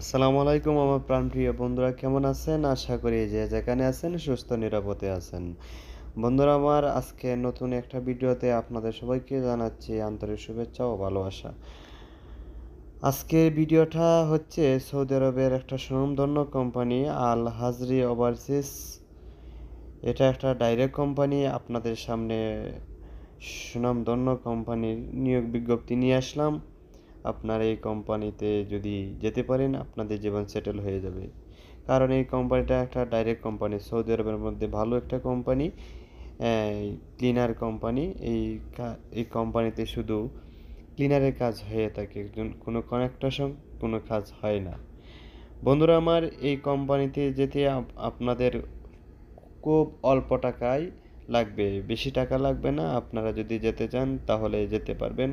আসসালামু আলাইকুম আমার প্রাণপ্রিয় বন্ধুরা, কেমন আছেন? আশা করি যে যেখানে আছেন সুস্থ, নিরাপদে আছেন। বন্ধুরা, আমার আজকে নতুন একটা ভিডিওতে আপনাদের সবাইকে জানাচ্ছি আন্তরিক শুভেচ্ছা ও ভালোবাসা। আজকের ভিডিওটা হচ্ছে সৌদি আরবের একটা সুনামধন্য কোম্পানি, আল হাজরি ওভারসিস। এটা একটা ডাইরেক্ট কোম্পানি, আপনাদের সামনে সুনামধন্য কোম্পানির নিয়োগ বিজ্ঞপ্তি নিয়ে আসলাম। আপনার এই কোম্পানিতে যদি যেতে পারেন, আপনাদের জীবন সেটেল হয়ে যাবে। কারণ এই কোম্পানিটা একটা ডাইরেক্ট কোম্পানি। সৌদি আরবের মধ্যে ভালো একটা কোম্পানি ক্লিনার কোম্পানি। এই এই কোম্পানিতে শুধু ক্লিনারের কাজ হয়ে থাকে। কোন- কোনো কানেকটেশন কোনো কাজ হয় না। বন্ধুরা আমার, এই কোম্পানিতে যেতে আপ- আপনাদের খুব অল্প টাকায় লাগবে। বেশি টাকা লাগবে না। আপনারা যদি যেতে চান, তাহলে যেতে পারবেন।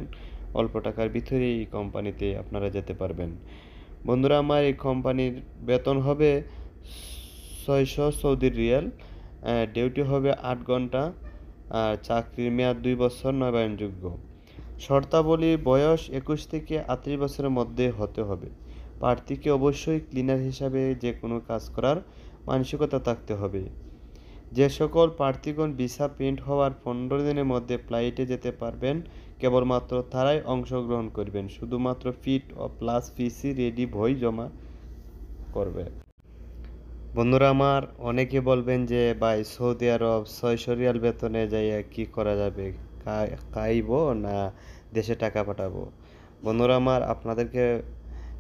অল্প টাকার ভিতরেই এই কোম্পানিতে আপনারা যেতে পারবেন। বন্ধুরা, আমার এই কোম্পানির বেতন হবে ছয়শো সৌদি রিয়াল ডিউটি হবে আট ঘণ্টা, আর চাকরির মেয়াদ দুই বছর নবায়নযোগ্য। শর্তাবলী বয়স একুশ থেকে আটত্রিশ বছরের মধ্যে হতে হবে। প্রার্থীকে অবশ্যই ক্লিনার হিসাবে যে কোনো কাজ করার মানসিকতা থাকতে হবে। যে সকল প্রার্থীগণ ভিসা প্রিন্ট হওয়ার পনেরো দিনের মধ্যে ফ্লাইটে যেতে পারবেন, কেবলমাত্র তারাই অংশগ্রহণ করবেন। শুধুমাত্র ফিট ও প্লাস পিসি রেডি বই জমা করবে। বন্ধুরা, আমার অনেকে বলবেন যে, ভাই, সৌদি আরব ছয়শো রিয়াল বেতনে যাইয়া কি করা যাবে? খাই- খাইবো না দেশে টাকা পাঠাবো? বন্ধুরা, আমার আপনাদেরকে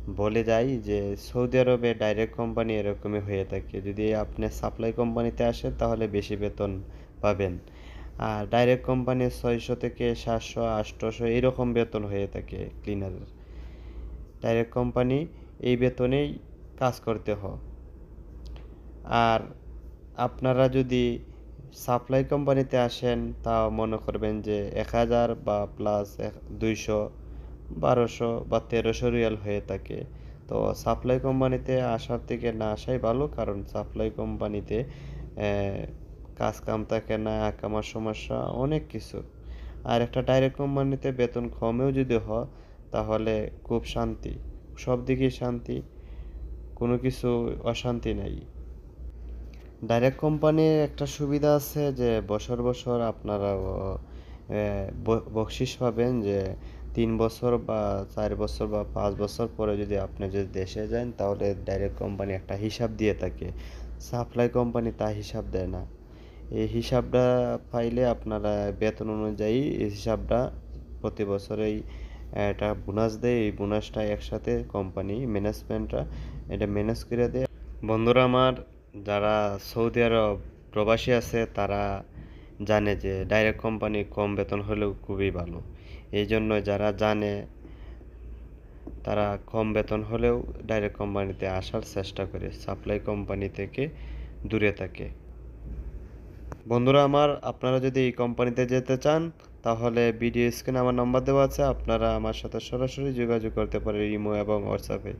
বলে যাই যে সৌদি আরবে ডাইরেক্ট কোম্পানি এরকমই হয়ে থাকে। যদি আপনি সাপ্লাই কোম্পানিতে আসেন, তাহলে বেশি বেতন পাবেন। আর ডাইরেক্ট কোম্পানি ছয়শো থেকে সাতশো আটশোশো এরকম বেতন হয়ে থাকে ক্লিনারের ডাইরেক্ট কোম্পানি এই বেতনেই কাজ করতে হয় আর আপনারা যদি সাপ্লাই কোম্পানিতে আসেন, তাও মনে করবেন যে এক হাজার বা প্লাস দুইশো বারোশো বা তেরোশো রিয়াল হয়ে থাকে। তো সাপ্লাই কোম্পানিতে আসার থেকে না আসাই ভালো, কারণ সাপ্লাই কোম্পানিতে কাজ কাম থাকে না কামার সমস্যা, অনেক কিছু। আর একটা ডাইরেক্ট কোম্পানিতে বেতন কমেও যদি হয়, তাহলে খুব শান্তি। সব দিকেই শান্তি, কোনো কিছু অশান্তি নাই। ডাইরেক্ট কোম্পানির একটা সুবিধা আছে যে, বছর বছর আপনারা বকশিস পাবেন যে তিন বছর বা চার বছর বা পাঁচ বছর পরে যদি আপনি যদি দেশে যান, তাহলে ডাইরেক্ট কোম্পানি একটা হিসাব দিয়ে থাকে। সাপ্লাই কোম্পানি তা হিসাব দেয় না। এই হিসাবটা পাইলে আপনারা বেতন অনুযায়ী এই হিসাবটা প্রতি বছরেই একটা বোনাস দেয়। এই বোনাসটা একসাথে কোম্পানি ম্যানেজমেন্টরা এটা ম্যানেজ করে দেয়। বন্ধুরা আমার, যারা সৌদি আরব প্রবাসী আছে, তারা জানে যে ডাইরেক্ট কোম্পানি কম বেতন হলেও খুবই ভালো। এই জন্য যারা জানে, তারা কম বেতন হলেও ডাইরেক্ট কোম্পানিতে আসার চেষ্টা করে সাপ্লাই কোম্পানি থেকে দূরে থাকে। বন্ধুরা আমার, আপনারা যদি এই কোম্পানিতে যেতে চান, তাহলে ভিডিও স্ক্রিনে আমার নম্বর দেওয়া আছে, আপনারা আমার সাথে সরাসরি যোগাযোগ করতে পারেন ইমো এবং হোয়াটসঅ্যাপে